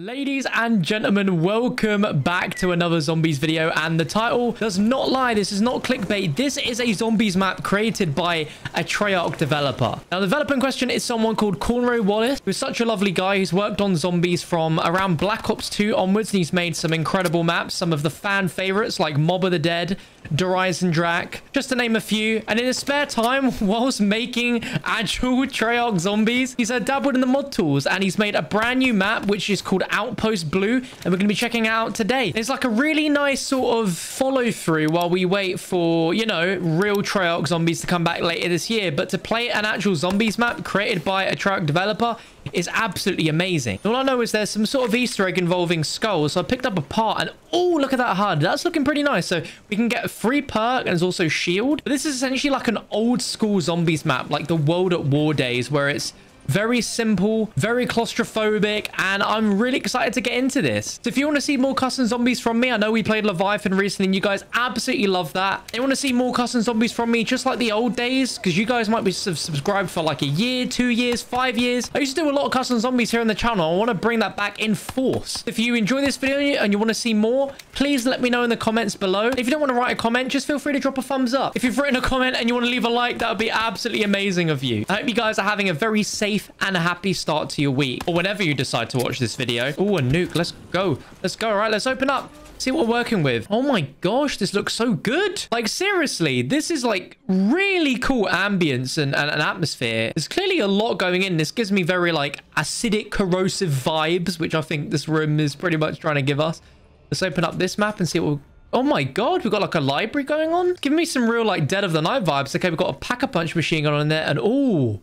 Ladies and gentlemen, welcome back to another zombies video and the title does not lie, this is not clickbait, this is a zombies map created by a Treyarch developer. Now the developer in question is someone called Cornrow Wallace, who's such a lovely guy who's worked on zombies from around Black Ops 2 onwards and he's made some incredible maps, some of the fan favorites like Mob of the Dead, Der Eisendrache, just to name a few. And in his spare time, whilst making actual Treyarch zombies, he's dabbled in the mod tools and he's made a brand new map which is called Outpost Blue and we're going to be checking out today. It's like a really nice sort of follow through while we wait for, you know, real Treyarch zombies to come back later this year. But to play an actual zombies map created by a Treyarch developer is absolutely amazing. All I know is there's some sort of Easter egg involving skulls. So I picked up a part and oh, look at that HUD. That's looking pretty nice. So we can get a free perk and there's also shield. But this is essentially like an old school zombies map, like the World at War days where it's very simple, very claustrophobic, and I'm really excited to get into this. So if you want to see more custom zombies from me, I know we played Leviathan recently and you guys absolutely love that. If you want to see more custom zombies from me, just like the old days, because you guys might be subscribed for like a year, two years, five years. I used to do a lot of custom zombies here on the channel. I want to bring that back in force. If you enjoy this video and you want to see more, please let me know in the comments below. If you don't want to write a comment, just feel free to drop a thumbs up. If you've written a comment and you want to leave a like, that would be absolutely amazing of you. I hope you guys are having a very safe and a happy start to your week or whenever you decide to watch this video. Oh, a nuke. Let's go. Let's go. All right, let's open up. See what we're working with. Oh my gosh, this looks so good. Like, seriously, this is like really cool ambience and, and, and atmosphere. There's clearly a lot going in. This gives me very like acidic, corrosive vibes, which I think this room is pretty much trying to give us. Let's open up this map and see what Oh my god, we've got like a library going on. Give me some real like Dead of the Night vibes. Okay, we've got a Pack-a-Punch machine gun on there. And oh,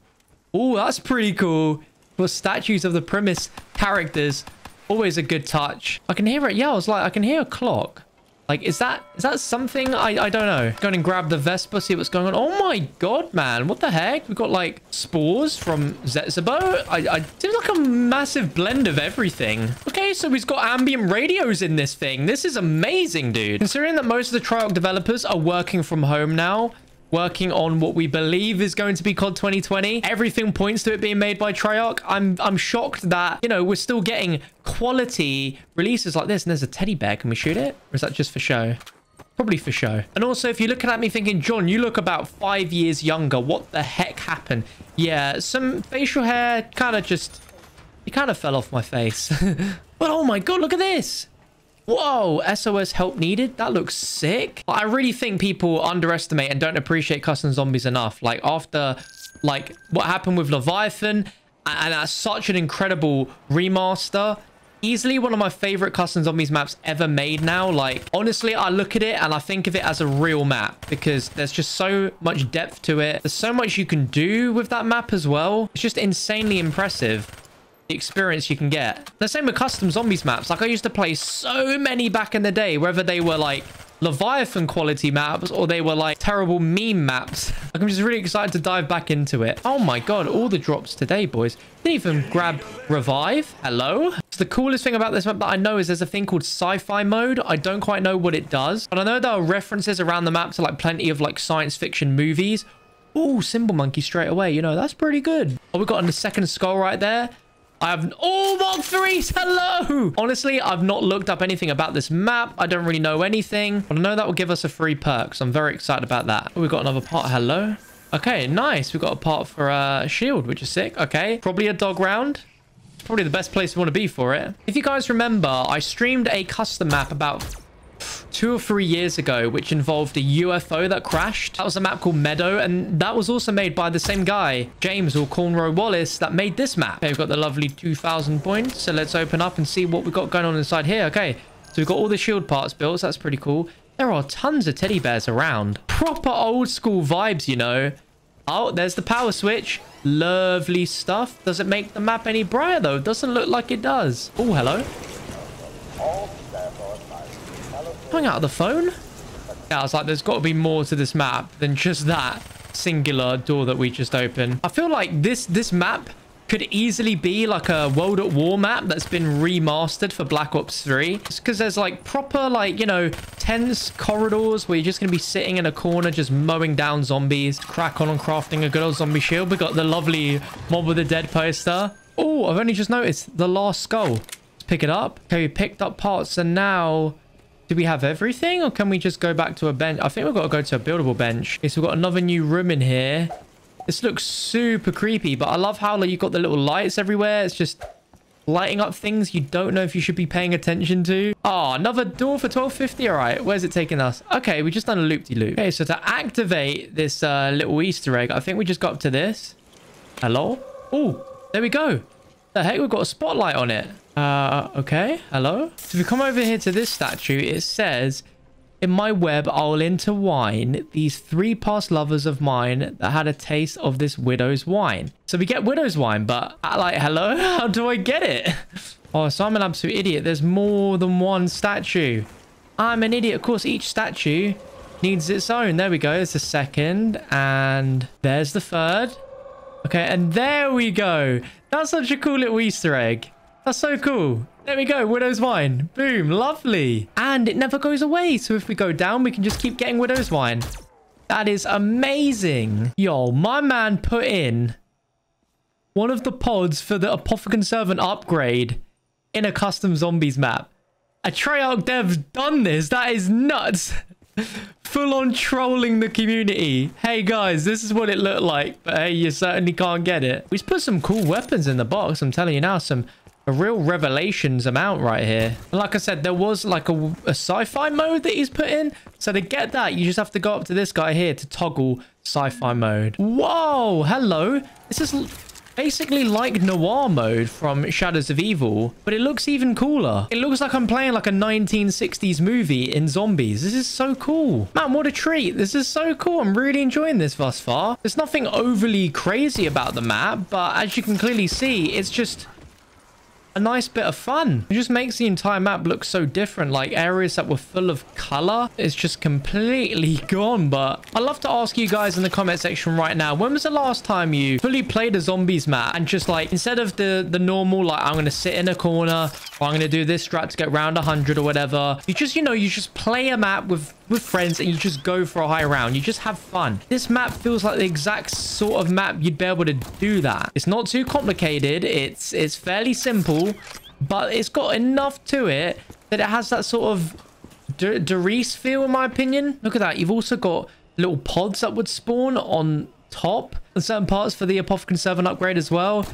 oh, that's pretty cool. For statues of the Primis characters. Always a good touch. I can hear it. Yeah, I was like, I can hear a clock. Like, is that is that something? I, I don't know. Go and grab the Vespa, see what's going on. Oh my god, man. What the heck? We've got like spores from Zetsubou. I, I seems like a massive blend of everything. Okay, so we've got ambient radios in this thing. This is amazing, dude. Considering that most of the Treyarch developers are working from home now, working on what we believe is going to be COD 2020. Everything points to it being made by Treyarch. I'm I'm shocked that, you know, we're still getting quality releases like this. And there's a teddy bear. Can we shoot it? Or is that just for show? Probably for show. And also, if you're looking at me thinking, John, you look about five years younger. What the heck happened? Yeah, some facial hair kind of just... It kind of fell off my face. but oh my god, look at this. Whoa, SOS help needed? That looks sick. I really think people underestimate and don't appreciate custom zombies enough. Like after like what happened with Leviathan and that's such an incredible remaster. Easily one of my favorite custom zombies maps ever made now. Like, honestly, I look at it and I think of it as a real map because there's just so much depth to it. There's so much you can do with that map as well. It's just insanely impressive experience you can get. The same with custom zombies maps. Like I used to play so many back in the day, whether they were like Leviathan quality maps or they were like terrible meme maps. Like I'm just really excited to dive back into it. Oh my god, all the drops today, boys. Didn't even grab revive. Hello? So the coolest thing about this map that I know is there's a thing called sci-fi mode. I don't quite know what it does, but I know there are references around the map to like plenty of like science fiction movies. Oh, Cymbal Monkey straight away. You know, that's pretty good. Oh, we got the second skull right there. I have... Oh, Mark 3s! Hello! Honestly, I've not looked up anything about this map. I don't really know anything. But I know that will give us a free perk, so I'm very excited about that. Oh, we've got another part. Hello? Okay, nice. We've got a part for a uh, shield, which is sick. Okay, probably a dog round. Probably the best place we want to be for it. If you guys remember, I streamed a custom map about two or three years ago, which involved a UFO that crashed. That was a map called Meadow, and that was also made by the same guy, James or Cornrow Wallace, that made this map. Okay, we've got the lovely 2,000 points, so let's open up and see what we've got going on inside here. Okay, so we've got all the shield parts built, so that's pretty cool. There are tons of teddy bears around. Proper old school vibes, you know. Oh, there's the power switch. Lovely stuff. Does it make the map any brighter, though? Doesn't look like it does. Oh, hello. Hung out of the phone? Yeah, I was like, there's got to be more to this map than just that singular door that we just opened. I feel like this this map could easily be like a World at War map that's been remastered for Black Ops 3. It's because there's like proper like, you know, tense corridors where you're just going to be sitting in a corner just mowing down zombies. Crack on on crafting a good old zombie shield. We got the lovely Mob of the Dead poster. Oh, I've only just noticed the last skull Let's pick it up. Okay, we picked up parts. And now, do we have everything? Or can we just go back to a bench? I think we've got to go to a buildable bench. Okay, so we've got another new room in here. This looks super creepy, but I love how like, you've got the little lights everywhere. It's just lighting up things you don't know if you should be paying attention to. Oh, another door for 1250. All right, where's it taking us? Okay, we just done a loop-de-loop. -loop. Okay, so to activate this uh, little Easter egg, I think we just got up to this. Hello? Oh, there we go. The heck, we've got a spotlight on it. Uh, okay. Hello? So if we come over here to this statue, it says, in my web, I'll intertwine these three past lovers of mine that had a taste of this widow's wine. So we get widow's wine, but uh, like, hello? How do I get it? Oh, so I'm an absolute idiot. There's more than one statue. I'm an idiot. Of course, each statue needs its own. There we go. There's the second. And there's the third. Okay, and there we go. That's such a cool little Easter egg. That's so cool. There we go. Widow's Wine. Boom. Lovely. And it never goes away. So if we go down, we can just keep getting Widow's Wine. That is amazing. Yo, my man put in one of the pods for the Apothicon Servant upgrade in a custom zombies map. A Treyarch dev done this. That is nuts. Full on trolling the community. Hey guys, this is what it looked like. But hey, you certainly can't get it. We just put some cool weapons in the box. I'm telling you now, some a real revelations amount right here. Like I said, there was like a, a sci-fi mode that he's put in. So to get that, you just have to go up to this guy here to toggle sci-fi mode. Whoa, hello. This is basically like noir mode from Shadows of Evil, but it looks even cooler. It looks like I'm playing like a 1960s movie in zombies. This is so cool. Man, what a treat. This is so cool. I'm really enjoying this thus far. There's nothing overly crazy about the map, but as you can clearly see, it's just a nice bit of fun. It just makes the entire map look so different. Like areas that were full of color is just completely gone. But I'd love to ask you guys in the comment section right now, when was the last time you fully played a zombies map and just like, instead of the, the normal, like I'm going to sit in a corner or I'm going to do this strat to get round 100 or whatever. You just, you know, you just play a map with with friends and you just go for a high round. You just have fun. This map feels like the exact sort of map you'd be able to do that. It's not too complicated. It's it's fairly simple, but it's got enough to it that it has that sort of Der Riese feel, in my opinion. Look at that. You've also got little pods that would spawn on top and certain parts for the Apothicon Servant upgrade as well.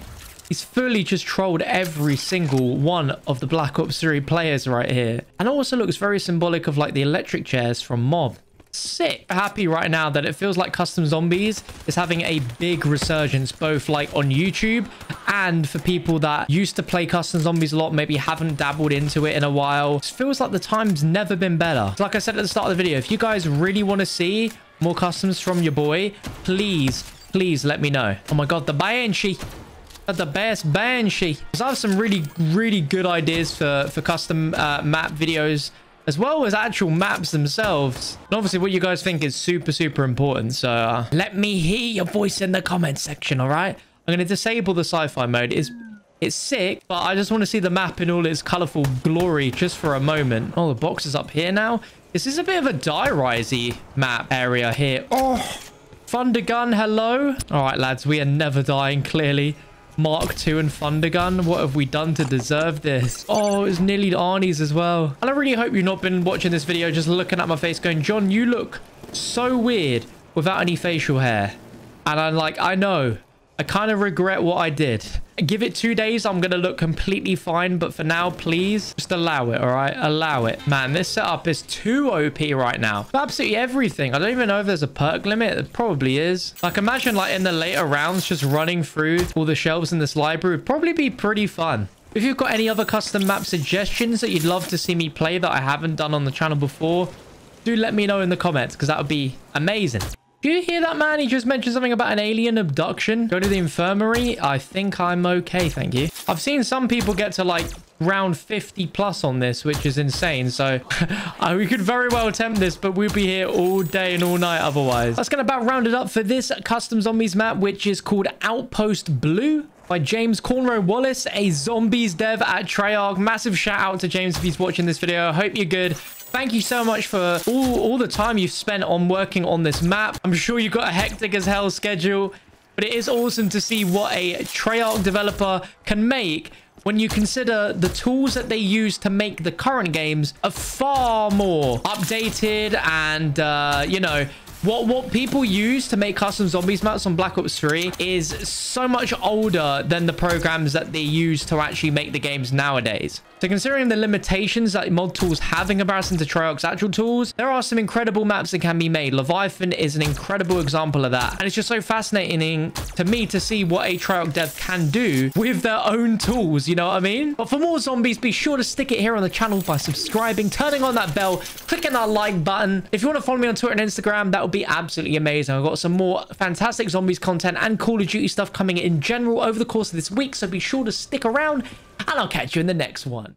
He's fully just trolled every single one of the Black Ops 3 players right here. And also looks very symbolic of like the electric chairs from Mob. Sick. Happy right now that it feels like Custom Zombies is having a big resurgence both like on YouTube and for people that used to play Custom Zombies a lot, maybe haven't dabbled into it in a while. It feels like the time's never been better. So like I said at the start of the video, if you guys really want to see more customs from your boy, please, please let me know. Oh my god, the Banshee the best Banshee. Because I have some really, really good ideas for, for custom uh, map videos as well as actual maps themselves. And obviously what you guys think is super, super important. So uh, let me hear your voice in the comment section, all right? I'm going to disable the sci-fi mode. It's, it's sick, but I just want to see the map in all its colorful glory just for a moment. Oh, the box is up here now. This is a bit of a die map area here. Oh, Thundergun, hello. All right, lads, we are never dying, clearly. Mark II and Thundergun. What have we done to deserve this? Oh, it's Li'l Arnie's as well. And I really hope you've not been watching this video just looking at my face going, John, you look so weird without any facial hair. And I'm like, I know. I kind of regret what I did. Give it two days, I'm going to look completely fine. But for now, please, just allow it, all right? Allow it. Man, this setup is too OP right now. Absolutely everything. I don't even know if there's a perk limit. It probably is. Like, imagine, like, in the later rounds, just running through all the shelves in this library would probably be pretty fun. If you've got any other custom map suggestions that you'd love to see me play that I haven't done on the channel before, do let me know in the comments because that would be amazing. Do you hear that, man? He just mentioned something about an alien abduction. Go to the infirmary. I think I'm okay, thank you. I've seen some people get to like round 50 plus on this, which is insane. So we could very well attempt this, but we'll be here all day and all night otherwise. That's going to about round it up for this custom zombies map, which is called Outpost Blue by James Cornrow Wallace, a zombies dev at Treyarch. Massive shout out to James if he's watching this video. Hope you're good. Thank you so much for all, all the time you've spent on working on this map. I'm sure you've got a hectic as hell schedule, but it is awesome to see what a Treyarch developer can make when you consider the tools that they use to make the current games are far more updated and, uh, you know, what what people use to make custom zombies maps on Black Ops 3 is so much older than the programs that they use to actually make the games nowadays. So considering the limitations that mod tools have in comparison to Treyarch's actual tools, there are some incredible maps that can be made. Leviathan is an incredible example of that. And it's just so fascinating to me to see what a Treyarch dev can do with their own tools, you know what I mean? But for more zombies, be sure to stick it here on the channel by subscribing, turning on that bell, clicking that like button. If you want to follow me on Twitter and Instagram, that would be absolutely amazing. I've got some more fantastic zombies content and Call of Duty stuff coming in general over the course of this week, so be sure to stick around and I'll catch you in the next one.